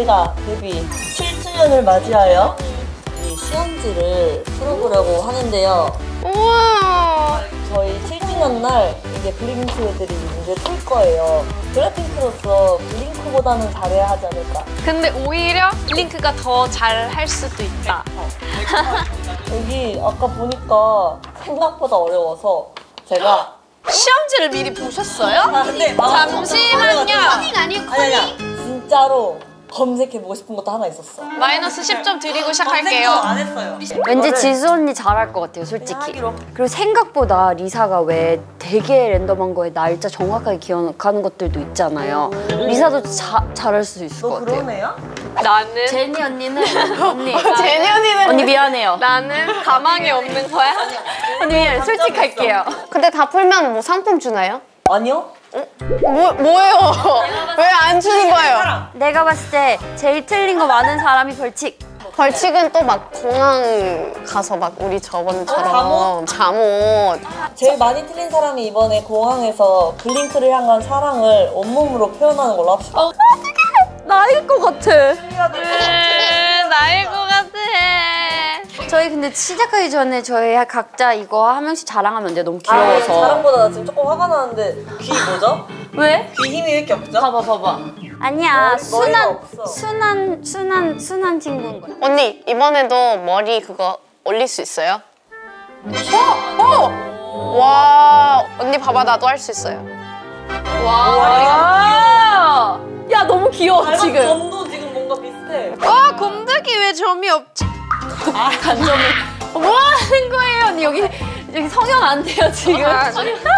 저희가 데뷔 7주년을 맞이하여 이 시험지를 풀어보려고 하는데요. 우와. 저희 7주년 날 이제 블링크들이 이제 풀 거예요. 블랙핑크로서 블링크보다는 잘해야 하지 않을까. 근데 오히려 링크가 더 잘 할 수도 있다. 여기 아까 보니까 생각보다 어려워서 제가 시험지를 미리 보셨어요? 아, 근데 마음 잠시만요. 아니 아니야 진짜로 검색해보고 싶은 것도 하나 있었어. 마이너스 10점 드리고 시작할게요. 안 했어요. 왠지 지수 언니 잘할 것 같아요, 솔직히. 그리고 생각보다 리사가 왜 되게 랜덤한 거에 날짜 정확하게 기억하는 것들도 있잖아요. 리사도 자, 잘할 수 있을 너것 같아요. 애야? 나는 제니 언니는 언니 제니 언니는 언니 미안해요. 나는 가망이 없는 거야? 언니 미안해. 솔직할게요. 근데 다 풀면 뭐 상품 주나요? 아니요. 뭐, 뭐예요? 왜 안 주는 거예요? 내가 봤을 때 제일 틀린 거 많은 사람이 벌칙. 벌칙은 또 막 공항 가서 막 우리 저번처럼 잠옷. 제일 많이 틀린 사람이 이번에 공항에서 블링크를 향한 사랑을 온몸으로 표현하는 걸로 합시다. 나일 것 같아. 음, 나일 것 같아. 저희 근데 시작하기 전에 저희 각자 이거 한 명씩 자랑하면 안 돼요? 너무 아, 귀여워서. 사랑보다 나 지금 조금 화가 나는데 귀 뭐죠? 왜? 귀 힘이 왜 이렇게 없죠? 봐봐 봐봐. 아니야 머리- 순한. 순한 순한 순한 친구인 거야. 언니, 이번에도 머리 그거 올릴 수 있어요? 어! 어! 와, 언니 봐봐, 나도 할 수 있어요. 아, 단점이. 뭐 하는 거예요 언니 여기 여기 성형 안 돼요 지금. 아,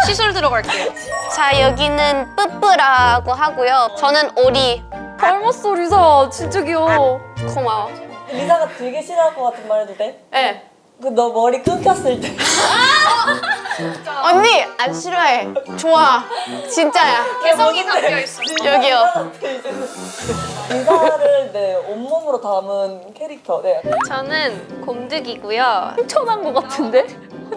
시술 들어갈게요. 자, 여기는 뿌뿌라고 하고요. 저는 오리. 닮았어 리사 진짜 귀여워. 고마워. 리사가 되게 싫어할 것 같은 말 해도 돼? 네. 그 너 머리 끊겼을 때 언니, 안 싫어해. 좋아. 진짜야. 개성이 담겨 있어. 여기요. 리사를 네 온몸으로 담은 캐릭터. 네 저는 곰득이고요. 천한 거 같은데?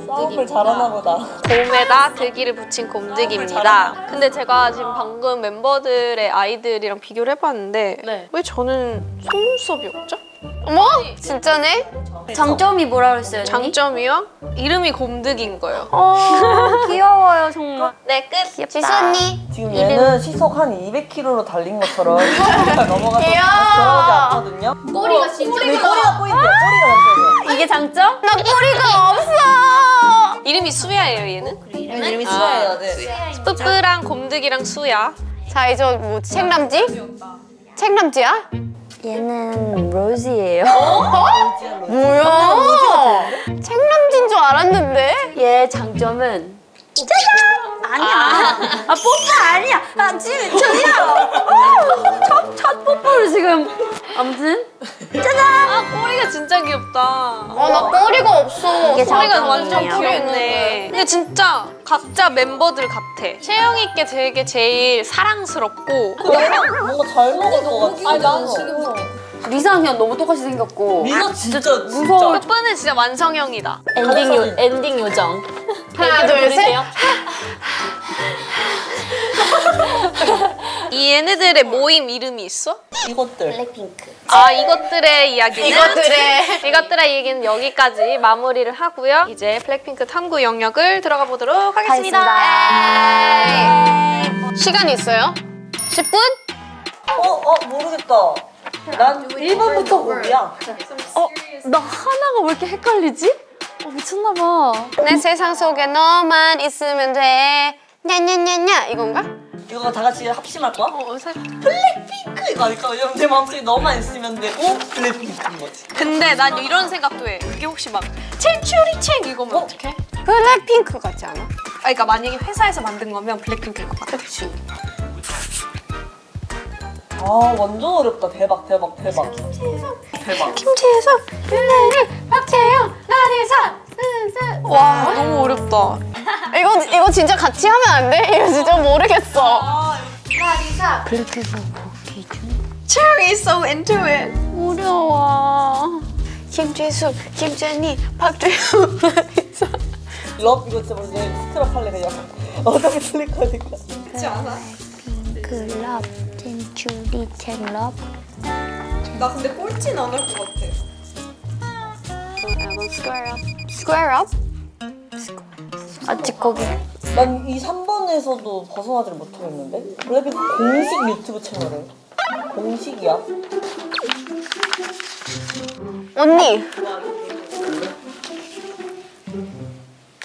싸움을 잘하나 보다. 곰에다 들기를 붙인 곰득이입니다. 근데 제가 지금 방금 멤버들의 아이들이랑 비교를 해봤는데 네. 왜 저는 속눈썹이 없죠? 어머? 진짜네? 장점이 뭐라 그랬어요 언니? 장점이요? 이름이 곰득인 거예요. 어 귀여워요 정말. 네, 끝. 지수 언니. 지금 얘는 시속 한 200km로 달린 것처럼 넘어가서 다시. 돌아오지 않거든요. 꼬리가 진짜 네, 꼬리가 포인트야. 꼬리가 장점이야. 이게 장점? 나 꼬리가 없어. 이름이 수야예요, 얘는? 이름이 수야예요. 네. 뿌뿌랑 곰득이랑 수야. 자, 이제 뭐 책남지? 책남지야? 얘는 로지예요. 뭐야? 책남지인 줄 알았는데? 얘 장점은 짜잔! 아니야. 아, 뽀뽀 아니야. 아, 지금 저기요. 첫, 첫 뽀뽀를 지금. 아무튼 짜잔! 아, 꼬리가 진짜 귀엽다. 어, 나 꼬리가 없어. 이게 꼬리가. 완전 귀엽네. 근데 진짜 각자 멤버들 같아. 채영이 께 되게 제일 사랑스럽고 얘는 뭔가 잘 먹을 것 같아. 아니 나는 지금 리사는 그냥 너무 똑같이 생겼고. 리사 진짜 무서워. 뿌뿌는 진짜 완성형이다. 엔딩 요 엔딩 요정. 하나, 둘, 셋. 이 얘네들의 모임 이름이 있어? 이것들. 아 이것들의 이야기는 이것들의. 이것들의 얘기는 여기까지 마무리를 하고요. 이제 블랙핑크 탐구 영역을 들어가 보도록 하겠습니다. 시간 있어요? 10분? 어, 어, 모르겠다. 난 1번부터 5이야. 어, 나 하나가 왜 이렇게 헷갈리지? 어, 미쳤나 봐. 내 세상 속에 너만 있으면 돼. 냐냐냐냐 이건가? 이거 다 같이 합심할 거야? 어, 사- 블랙핑크 이거 아닐까? 왜냐면 내 마음속에 너만 있으면 되고 블랙핑크인 거지. 근데 난 이런 생각도 해. 그게 혹시 막 챙추리 챙 이거면 어? 떡해 블랙핑크 같지 않아? 아, 그러니까 만약에 회사에서 만든 거면 블랙핑크일 것 같아. 그치. 아 완전 어렵다. 대박 대박 대박. 대박. 김치에서 박채영 나리사 와 너무 어렵다. 이거 이거 진짜 같이 하면 안 돼? 이거 진짜 모르겠어. Cherry is so into it. 어려워. 김지수, 김재니, 박주영. 럽 이거 진짜 먼저 스크럽 할래 그냥. 어떻게 틀릴 거니까. 클럽, 젠추리 첼럽. 나 근데 꼴찌는 안할것 같아. Square Up. Square Up? 아직 거기 난이 3번에서도 벗어나지를 못하겠는데? 블랙핑크 공식 유튜브 채널에 공식이야? 언니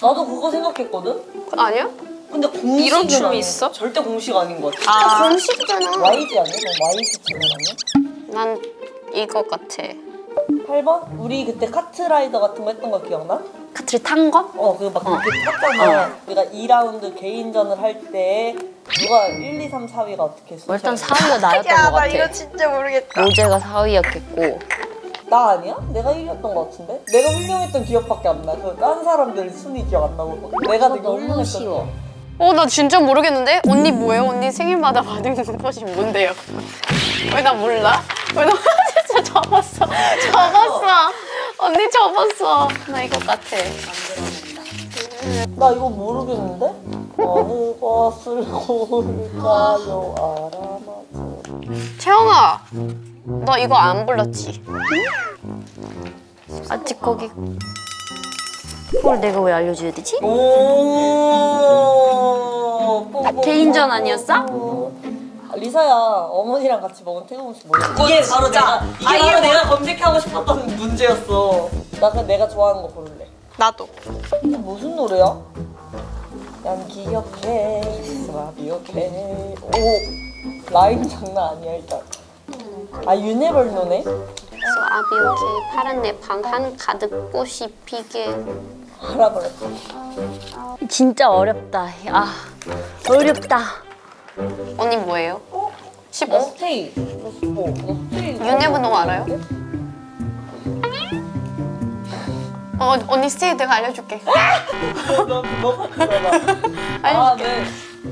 나도 그거 생각했거든? 아니야? 근데 공식은 이런 춤이. 있어? 절대 공식 아닌 것 같아 아 공식잖아. YG 아니야? 뭐 YG 채널 아니야? 난 이거 같아. 8번? 우리 그때 카트라이더 같은 거 했던 거 기억나? 카트를 탄 거? 어, 그거 막 그렇게 탔잖아. 우리가 2라운드 개인전을 할 때 누가 1, 2, 3, 4위가 어떻게 했어? 뭐 일단 4위가 나였던 것 같아 진짜 모르겠다. 로제가 4위였겠고 나 아니야? 내가 1위였던 것 같은데? 내가 훌륭했던 기억밖에 안 나. 그딴 사람들 순위 기억 안 나고. 내가 되게 훌륭했던 쉬워. 기억. 어나 진짜 모르겠는데 언니 뭐예요? 언니 생일마다 받은 것이 뭔데요? 왜 나 몰라? 왜 나 접었어 언니 접었어 나 이거 같아 나 이거 모르겠는데? 어느 것을 고를까요? 알아맞혀. 채영아 너 이거 안 불렀지? 아직 거기 그걸 내가 왜 알려줘야 되지? 오. 뽀뽀. 개인전 아니었어? 아, 리사야 어머니랑 같이 먹은 태국 음식 뭐야? 이게 바로 내가 이게 바로 내가 검색하고 싶었던 문제였어. 나 그냥 내가 좋아하는 거 고를래. 나도. 이게 무슨 노래야? 난 기억해 스와비오케 오 라임 장난 아니야 일단 아 유네벌 노네 I'll be okay 파란 내 방 한 가득 꽃이 피게 알아버렸어 진짜 어렵다 아 어렵다 언니 뭐예요? 나 15? 스테이 나나 유네브노 알아요? 어, 언니 스테이 내가 알려줄게 너 너가 들어봐 아네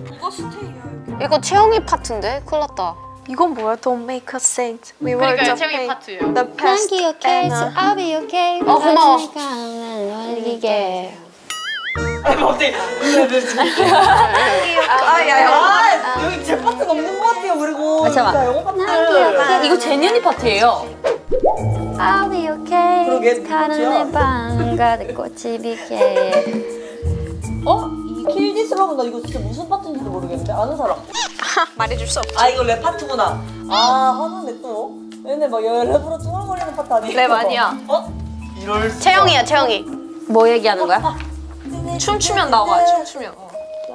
뭐가 스테이야? 이거 채영이 파트인데? 큰일 났다 이건 뭐야? Don't make us saint. We were 그러니까요, just 채영이. 파트예요. The past and uh, I'll be okay 어, 고마워. 이게 아 갑자기 아야야. 아 여기 제 파트가 없는 것 같아요 그리고 아, 잠깐만. 진짜 영어 파트 이거 제니언니 파트예요 I'll be okay 그러게, 가는? 내방 가득 꽃이 피게 어? 이 Kill This Love 나 이거 진짜 무슨 파트인지 도 모르겠는데 아는 사람 말해줄 수 없지. 아 이거 랩 파트구나 아 하는데 또 얘네 막 랩으로 쭈얼거리는 파트 아니야? 랩 아니야. 어? 이럴 수 채영이야 채영이 뭐 얘기하는 거야? 춤추면 나와. 춤추면.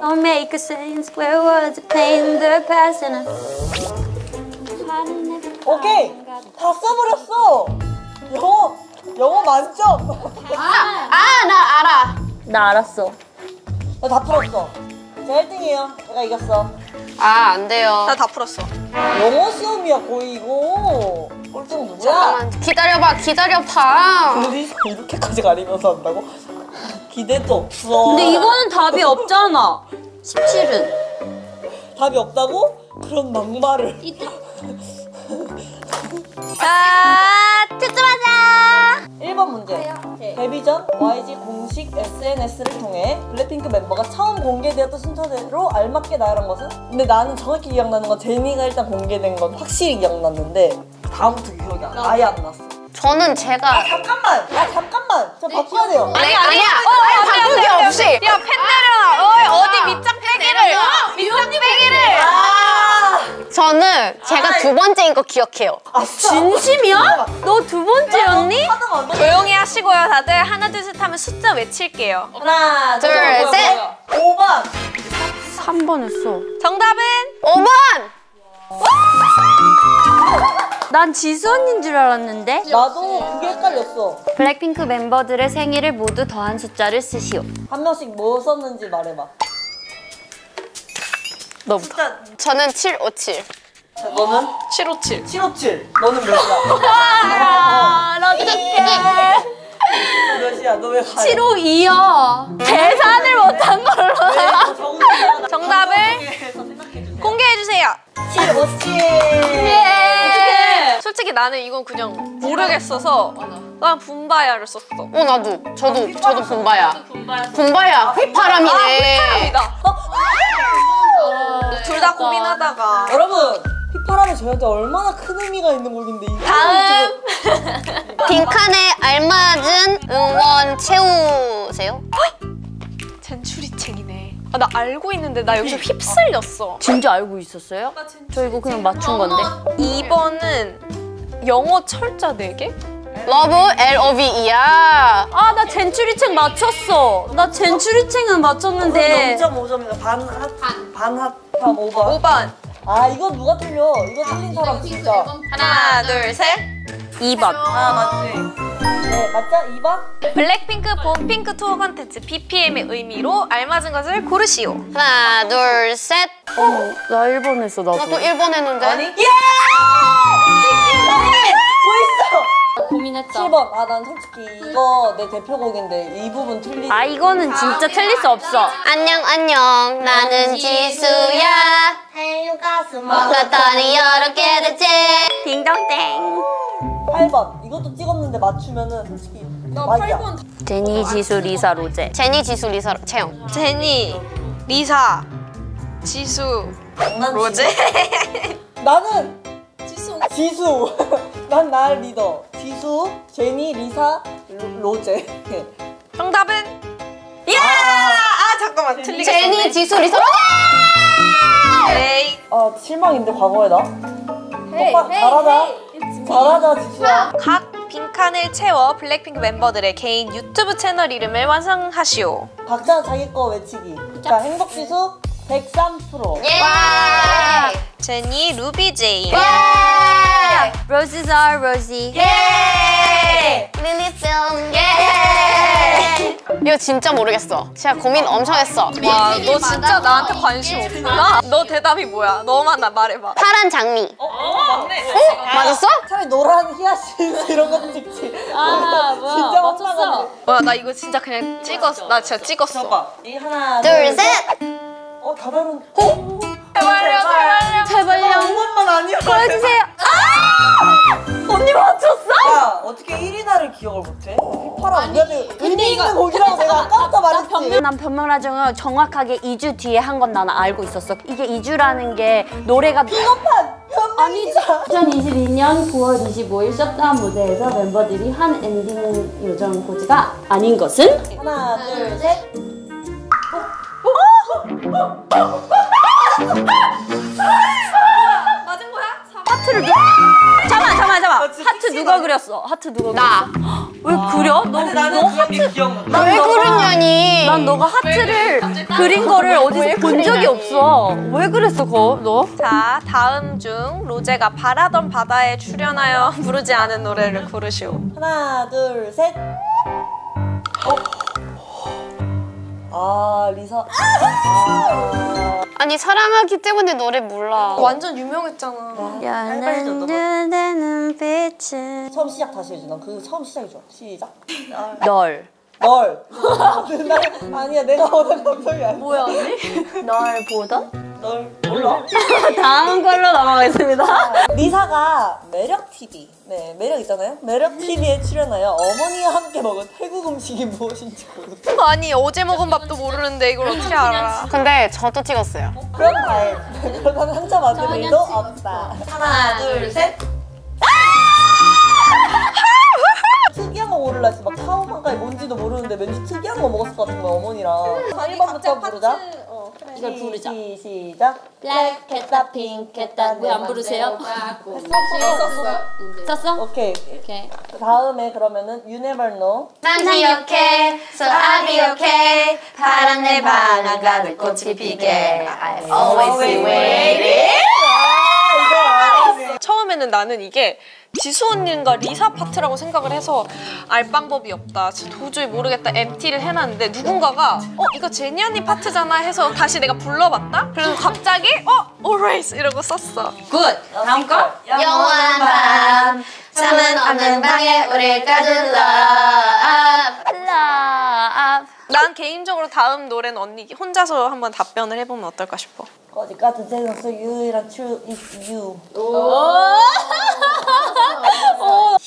Don't make a sense where the pain the past and 오케이. 다 써버렸어. 영어 영어 만점 아나 알아. 나 알았어. 나 다 풀었어. 제가 1등이에요. 내가 이겼어. 아 안 돼요. 나 다 풀었어. 영어 시험이야 거의 이거. 꼴등 누구야? 잠깐만 기다려봐 기다려봐. 이렇게까지 가리면서 한다고? 기대도 없어. 근데 이거는 답이 없잖아. 17은. 답이 없다고? 그런 막말을. 아 투투하자. 1번 문제. 데뷔 전 YG 공식 SNS를 통해 블랙핑크 멤버가 처음 공개되었던 순서대로 알맞게 나열한 것은? 근데 나는 정확히 기억나는 건 제니가 일단 공개된 건 확실히 기억났는데 다음부터 기억이 안, 아예 안 났어 저는 제가 잠깐만! 아 잠깐만! 저 바꿔야 돼요 아니 아니야 아니 바꾸기 없이 야, 펜 내려놔. 어이, 어디 밑장 빼기를. 밑장 빼기를. 아! 저는 제가 두 번째인 거 기억해요 아싸! 진심이야? 너 두 번째였니? 조용히 하시고요, 다들. 하나, 둘, 셋 하면 숫자 외칠게요. 하나 둘, 셋. 5번 3번 했어 정답은 5번 난 지수 언니인 줄 알았는데. 나도 그게 헷갈렸어. 블랙핑크 멤버들의 생일을 모두 더한 숫자를 쓰시오. 한 명씩 뭐 썼는지 말해봐. 너부터. 저는 757 자, 너는? 757. 757 너는 몇이야? 아 어떡해 몇이야? 너 왜 가요? 752요 계산을 못한 걸로. 네, 정답을 공개해주세요. 757 예. 솔직히 나는 이건 그냥 모르겠어서 난 분바야를 썼어. 어 나도. 저도 저도 분바야. 분바야 휘파람이네. 둘다 고민하다가. 여러분 휘파람이 저희한테 얼마나 큰 의미가 있는 곡인데 다음. 빈칸에 알맞은 응원 채우세요. 아, 나 알고 있는데 나 여기서 휩쓸렸어. 진짜 알고 있었어요? 저 이거 그냥 맞춘 건데. 2번은 영어 철자 4개? love L O V E야. 아, 나 젠추리챙 맞췄어. 나 젠추리챙은 맞췄는데. 0.5점이니까 반핫 반핫 반 5번 5번. 아 이거 누가 틀려 이거 틀린 사람 진짜 하나, 둘, 셋. 2번. 아 맞지 네 맞죠? 2번? 블랙핑크 Born Pink 투어 컨텐츠 BPM의 의미로 알맞은 것을 고르시오. 하나 둘 셋. 어, 나 1번 했어, 나도. 나도 1번 했는데. 아니 예! 고민했다. 7번 아 난 솔직히 이거 내 대표곡인데 이 부분 틀리 아, 이거는 진짜 틀릴 수 없어. 안녕 안녕 나는 지수야. 그랬더니 이렇게 됐지. 딩동댕. 8번 이것도 찍었는데 맞추면은 솔직히 막이야 제니, 지수, 리사, 로제. 제니 지수 리사 채영. 제니, 리사, 지수, 로제. 나는 지수 지수 난 날 믿어 지수 제니 리사 로, 로제 정답은? 야! 아, 잠깐만. 틀리겠어. 제니 지수 리사. 에이. 아 실망인데 과거에 나 오빠 잘하자 잘하자 지수야 각 빈칸을 채워 블랙핑크 멤버들의 개인 유튜브 채널 이름을 완성하시오. 각자 자기 거 외치기 자 행복지수 103% 예. 제니, 루비제이. Roses are rosy. 리리 필름. 예. 이거 진짜 모르겠어. 진짜 고민 엄청 했어. 와, 너 진짜 나한테 관심 없구나? 너 대답이 뭐야? 너만 나 말해봐. 파란 장미. 어, 맞았어? 차라리 노란 히아신스 이런 거 찍지 아, 뭐야. 진짜 맞췄어. 와, 나 이거 진짜 그냥 찍었어. 나 진짜 찍었어. 봐봐 이 하나 둘 셋. 어 다 다른 제발요, 제발요. 제발요. 이것만 아니야 보여주세요. 언니 맞췄어? 야 어떻게 1위 날을 기억을 못해? 휘파람 우리한테 의미 있는 곡이라고 내가 아까부터 말했지 난 변명라정을 정확하게 2주 뒤에 한건 나는 알고 있었어. 이게 2주라는 게 노래가 비겁한 변명이지 2022년 9월 25일 Shut Down 무대에서 멤버들이 한 엔딩 요정 포즈가 아닌 것은 하나 둘 셋 맞은 거야? 하트를 누... 잠깐만 잠깐만 잠깐만 하트 누가 그렸어? 하트 누가 그렸어? 나. 왜 그려? 너, 근데 너 나는 그게 기억나 왜 그러냐니? 난 너가 하트를 그린 거를 어디서 본 적이 없어. 왜 그랬어, 거, 너? 자, 다음 중 로제가 바라던 바다에 출연하여 부르지 않은 노래를 고르시오. 하나 둘셋 어? 아 리사 아 아니 사랑하기 때문에 노래 몰라. 완전 유명했잖아. 빨리 좀 넣어봐. 눈에는 빛은 처음 시작 다시 해줘 난 그 처음 시작이 좋아 시작 널. 널 나, 아니야 내가 원하는 감성이 아니야 뭐야, 언니? 널 보던? 널 몰라. 다음 걸로 넘어가겠습니다. 리사가 매력 TV 네 매력 있잖아요. 매력 TV에 출연하여 어머니와 함께 먹은 태국 음식이 무엇인지 모르겠어 아니, 어제 먹은 밥도 모르는데 이걸 어떻게 알아? 근데 저도 찍었어요. 그럼 다행 그러면 한자 만들 일도 없다. 하나 둘 셋 고르라 했어 막 타오만가이 뭔지도 모르는데 왠지 특이한 거 먹었을 것 같은 거야 어머니랑. 1번부터 부르자. 이걸 부르자. 시, 시작. 블랙 캣다 핑 캣다 왜 안 부르세요? 썼어? 오케이. 오케이. 다음에 그러면은 You Never Know. 난 기억해, so I'll be okay. 파란 내 방안 가득 꽃이 피게. I always be waiting. 처음에는 나는 이게 지수 언니인가 리사 파트라고 생각을 해서 알 방법이 없다. 도저히 모르겠다. empty를 해놨는데 누군가가 어 이거 제니 언니 파트잖아 해서 다시 내가 불러봤다. 그래서 갑자기 어 always 이러고 썼어. Good. 다음 거. 영원한 밤, 잠은 없는 방에 우릴 love. 난 개인적으로 다음 노래는 언니 혼자서 한번 답변을 해보면 어떨까 싶어. 세상 속 유일한 true is you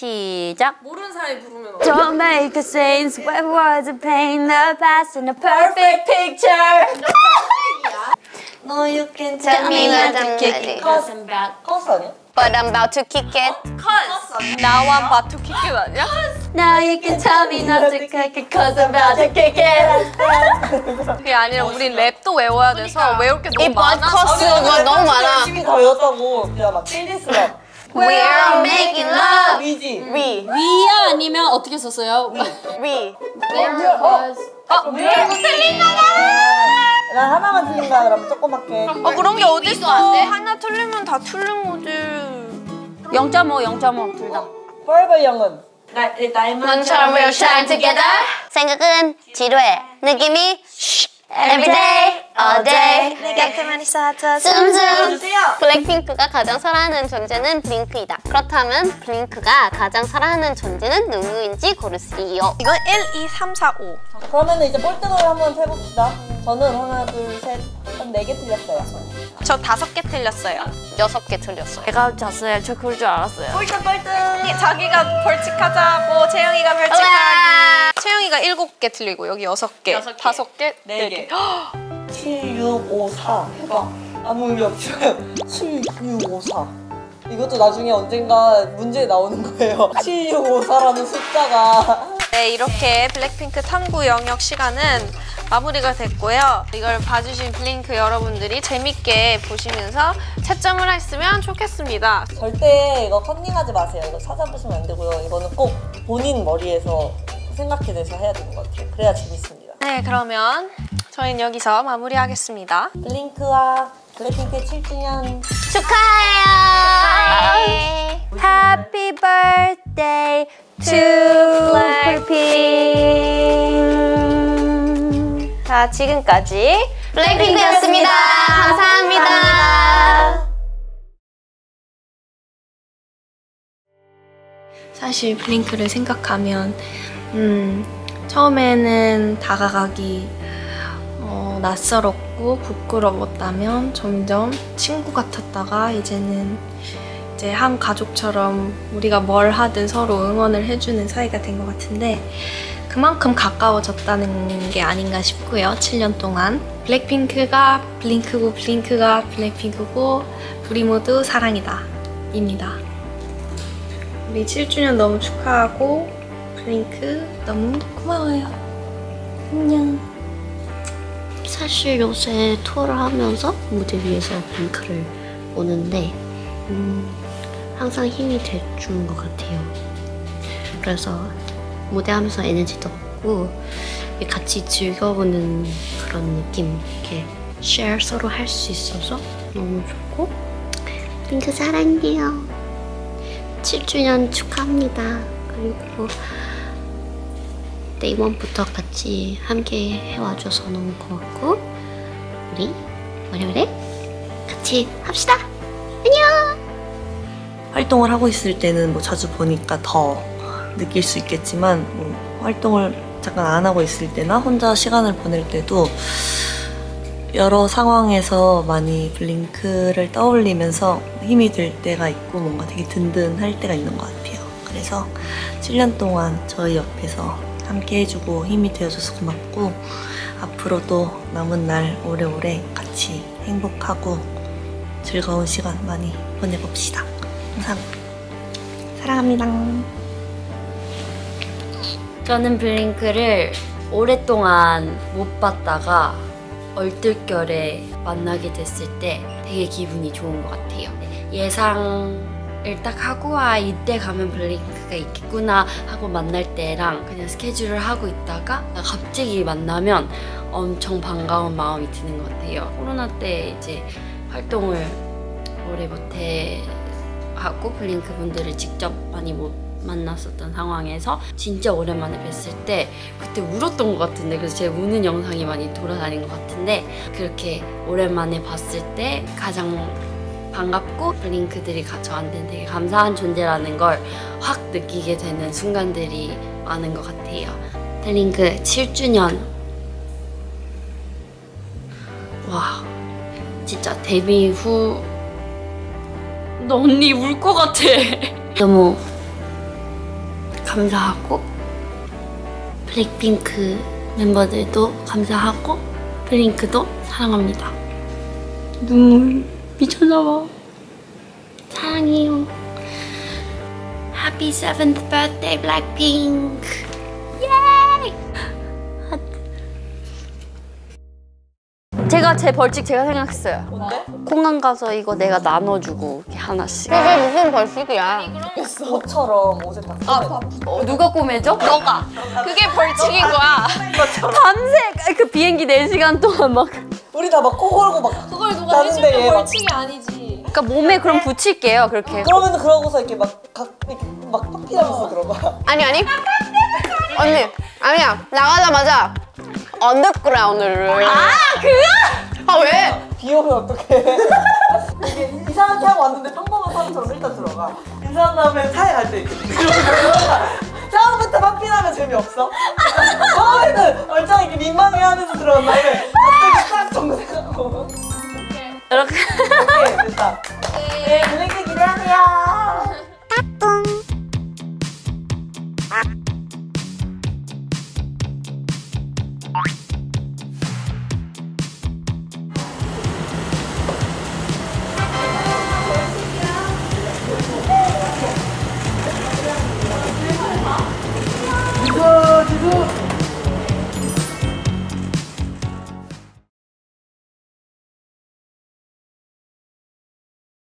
시작. 모르는 사람이 부르면 Don't make a sense where words paint the past in a perfect picture. No you can Tell me when I'm ready. Cause I'm back. 커스 아니야? But I'm about to kick it. 나와 바투키키 아니야? Now you can tell me not to kick it cause I'm about to kick it. 그게 아니라 우린 랩도 외워야 돼서 외울 게이 너무 많아. 버커스가 너무 많아. 열심히 다 외웠다고. 그냥 막 킬리스가. We're making love. 위지. We, 위야 아니면 어떻게 썼어요? we. 난 하나만 틀린 거야 그러면 조그맣게. 아 그런 게 어딨어? 하나 틀리면 다 틀린 거지. 0.5, 0.5 둘 다. Forever Young은 나 나이만 Mon처럼 we'll shine together. 생각은 지루해. 느낌이 every day, all day. 깨끗한 있어줘. 씀씀. 블랙핑크가 가장 사랑하는 존재는 블링크이다. 그렇다면 블링크가 가장 사랑하는 존재는 누구인지 고르시오. 이건 1, 2, 3, 4, 5. 그러면 이제 꼴등을 한번 해봅시다. 저는 하나 둘셋한 네개 틀렸어요. 저 다섯 개 틀렸어요. 여섯 개 틀렸어요. 제가 잤어요. 저 그럴 줄 알았어요. 꼴등 꼴등. 자기가 벌칙하자고 채영이가 벌칙하기. 채영이가 일곱 개 틀리고 여기 여섯 개, 다섯 개, 네 개. 7, 6, 5, 4 해봐. 아무 의미 없어요. 7, 6, 5, 4. 이것도 나중에 언젠가 문제에 나오는 거예요. 7, 6, 5, 4라는 숫자가. 네, 이렇게 블랙핑크 탐구 영역 시간은 마무리가 됐고요. 이걸 봐주신 블링크 여러분들이 재밌게 보시면서 채점을 했으면 좋겠습니다. 절대 이거 컨닝하지 마세요. 이거 찾아보시면 안 되고요. 이거는 꼭 본인 머리에서 생각해 내서 해야 되는 것 같아요. 그래야 재밌습니다. 네, 그러면 저희는 여기서 마무리하겠습니다. 블링크와 블랙핑크 7주년 축하해요. Happy birthday to Blackpink. 자, 지금까지 블랙핑크였습니다. 감사합니다. 사실 블링크를 생각하면 음, 처음에는 다가가기 어, 낯설었고 부끄러웠다면 점점 친구 같았다가 이제는 이제 한 가족처럼 우리가 뭘 하든 서로 응원을 해주는 사이가 된 것 같은데 그만큼 가까워졌다는 게 아닌가 싶고요. 7년 동안 블랙핑크가 블링크고 블링크가 블랙핑크고 우리 모두 사랑이다 입니다. 우리 7주년 너무 축하하고 블링크 너무 고마워요. 안녕. 사실 요새 투어를 하면서 무대 위에서 링크를 오는데 음, 항상 힘이 돼주는 것 같아요. 그래서 무대하면서 에너지도 얻고 같이 즐겨보는 그런 느낌 이렇게 share 서로 할 수 있어서 너무 좋고 링크 사랑해요. 7주년 축하합니다. 그리고 day one부터 같이 함께 해와줘서 너무 고맙고 우리 월요일에 같이 합시다. 활동을 하고 있을 때는 뭐 자주 보니까 더 느낄 수 있겠지만 뭐 활동을 잠깐 안 하고 있을 때나 혼자 시간을 보낼 때도 여러 상황에서 많이 블링크를 떠올리면서 힘이 될 때가 있고 뭔가 되게 든든할 때가 있는 것 같아요. 그래서 7년 동안 저희 옆에서 함께 해주고 힘이 되어줘서 고맙고 앞으로도 남은 날 오래오래 같이 행복하고 즐거운 시간 많이 보내봅시다. 항상 사랑합니다. 저는 블링크를 오랫동안 못 봤다가 얼떨결에 만나게 됐을 때 되게 기분이 좋은 것 같아요. 예상을 딱 하고 아 이때 가면 블링크 가 있겠구나 하고 만날 때랑 그냥 스케줄을 하고 있다가 갑자기 만나면 엄청 반가운 마음이 드는 것 같아요. 코로나 때 이제 활동을 오래 못해 하고 블링크 분들을 직접 많이 못 만났었던 상황에서 진짜 오랜만에 뵀을 때 그때 울었던 것 같은데 그래서 제 우는 영상이 많이 돌아다닌 것 같은데 그렇게 오랜만에 봤을 때 가장 반갑고 블링크들이 가- 저한테는 되게 감사한 존재라는 걸 확 느끼게 되는 순간들이 많은 것 같아요. 블링크 7주년 와 진짜 데뷔 후너 언니 울 것 같아. 너무 감사하고 블랙핑크 멤버들도 감사하고 블링크도 사랑합니다. 눈물 미쳤나봐. 사랑해요. Happy seventh birthday, Blackpink. 제가 제 벌칙 제가 생각했어요. 뭔데? 공항 가서 이거 내가 나눠주고 이렇게 하나씩. 그게 무슨 벌칙이야? 옷처럼 옷에 다 아, 어, 누가 꼬매죠? 너가. 그게 벌칙인 거야. 밤새 그 비행기 4시간 동안 막 우리 다 막 코 골고 막 그걸 누가 해주면 얘 막- 벌칙이 아니지. 그러니까 몸에 그럼 붙일게요 그렇게. 그러면 그러고서 이렇게 막, 각, 이렇게 막 파피하면서 들어가. 아니 아니 언니 아니야 나가자마자 언더그라운드를 아 그거? 아 왜? 비 오면 어떡해. 이게 이상하게 하고 왔는데 평범한 사람처럼 일단 들어가. 인사한 다음에 차에 갈 때 이렇게. 처음부터 파피하면 재미없어? 처음에는 얼짱 이렇게 민망해 하면서 들어간 다음에 검색하고. 이렇게. 이렇게 됐다. 네 블랙이 기대하세요.